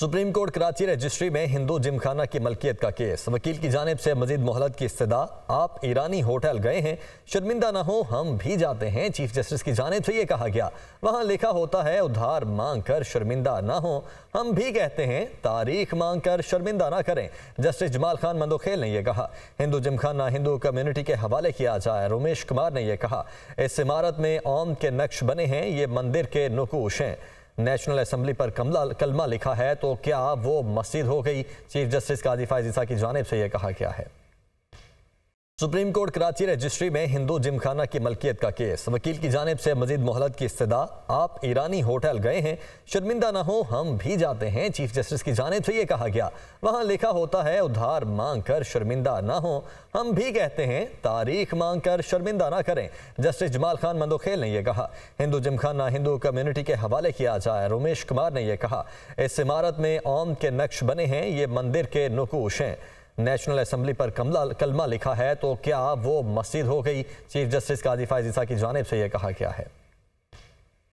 Supreme court Karachi registry में हिंदू जिमखाना की मलकियत का केस। वकील की जानब से मजीद मोहलत की इस्तः आप ईरानी होटल गए हैं। शर्मिंदा ना हो, हम भी जाते हैं। चीफ जस्टिस की जानब से ये कहा गया। वहाँ लिखा होता है, उधार मांग कर शर्मिंदा ना हो। हम भी कहते हैं, तारीख मांग कर शर्मिंदा ना करें। जस्टिस जमाल खान मंदोखेल ने यह कहा। हिंदू जिमखाना, हिंदू कम्युनिटी के हवाले किया जाए, रोमेश कुमार ने यह कहा। इस इमारत में ओम के नक्श बने हैं, ये मंदिर के नकूश हैं। नेशनल असम्बली पर कमला कलमा लिखा है तो क्या वो मस्जिद हो गई? चीफ जस्टिस काजी फायजीसा की जानब से यह कहा गया है। सुप्रीम कोर्ट कराची रजिस्ट्री में हिंदू जिमखाना की मलकियत का केस। वकील की जानब से मजीद मोहलत की इस्तः आप ईरानी होटल गए हैं। शर्मिंदा ना हो, हम भी जाते हैं। चीफ जस्टिस की जानब से ये कहा गया। वहाँ लिखा होता है, उधार मांग कर शर्मिंदा ना हो। हम भी कहते हैं, तारीख मांग कर शर्मिंदा ना करें। जस्टिस जमाल खान मंदोखेल ने यह कहा। हिंदू जिमखाना, हिंदू कम्युनिटी के हवाले किया जाए, रोमेश कुमार ने यह कहा। इस इमारत में ओम के नक्श बने हैं, ये मंदिर के नकूश हैं। नेशनल असम्बली पर कमला कलमा लिखा है तो क्या वो मस्जिद हो गई? चीफ जस्टिस काजी फायजीसा की जानब से यह कहा गया है।